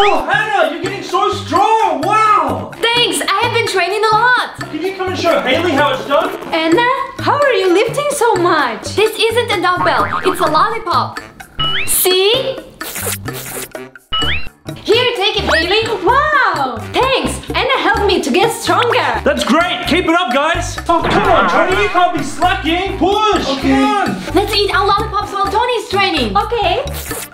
Oh, Anna, you're getting so strong. Wow. Thanks, I have been training a lot. Can you come and show Hailey how it's done? Anna, how are you lifting so much? This isn't a dumbbell, it's a lollipop. See? Here, take it, Hailey. Wow! Thanks! Anna helped me to get stronger. That's great. Keep it up, guys. Oh, come on, uh-huh. Tony. You can't be slacking. Push. Come on. Let's eat our lollipops while Tony's training. Okay.